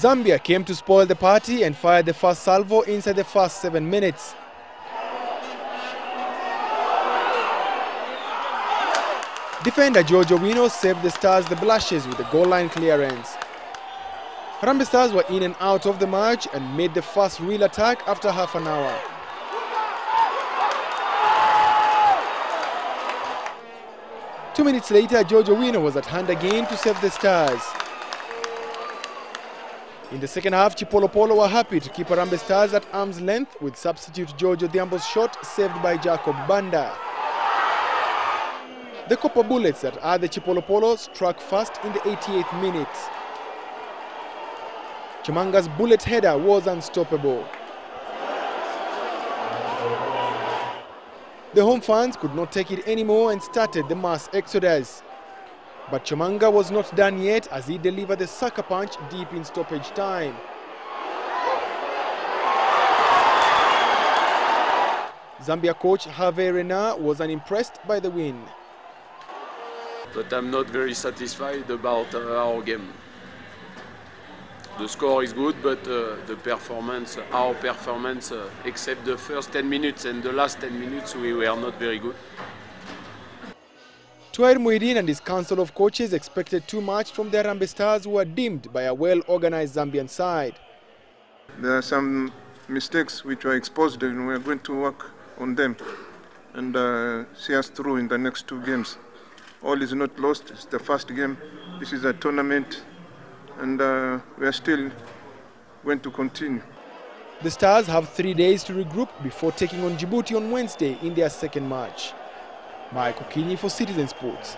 Zambia came to spoil the party and fired the first salvo inside the first seven minutes. Defender George Owino saved the Stars the blushes with a goal line clearance. Harambee Stars were in and out of the match and made the first real attack after half an hour. Two minutes later, George Owino was at hand again to save the Stars. In the second half, Chipolopolo were happy to keep Harambee Stars at arm's length with substitute George Odhiambo's shot saved by Jacob Banda. The copper bullets that are the Chipolopolo struck first in the 88th minute. Chimanga's bullet header was unstoppable. The home fans could not take it anymore and started the mass exodus. But Chimanga was not done yet as he delivered the sucker punch deep in stoppage time. Zambia coach Hervé Renard was unimpressed by the win. But I'm not very satisfied about uh, our game. The score is good, but uh, the performance, our performance, uh, except the first 10 minutes and the last 10 minutes, we were not very good. Twahir Muhiddin and his council of coaches expected too much from the Harambee Stars who were dimmed by a well-organized Zambian side. There are some mistakes which were exposed and we are going to work on them and uh, see us through in the next two games. All is not lost. It's the first game. This is a tournament and uh, we are still going to continue. The Stars have three days to regroup before taking on Djibouti on Wednesday in their second match. Michael Kinyi for Citizen Sports.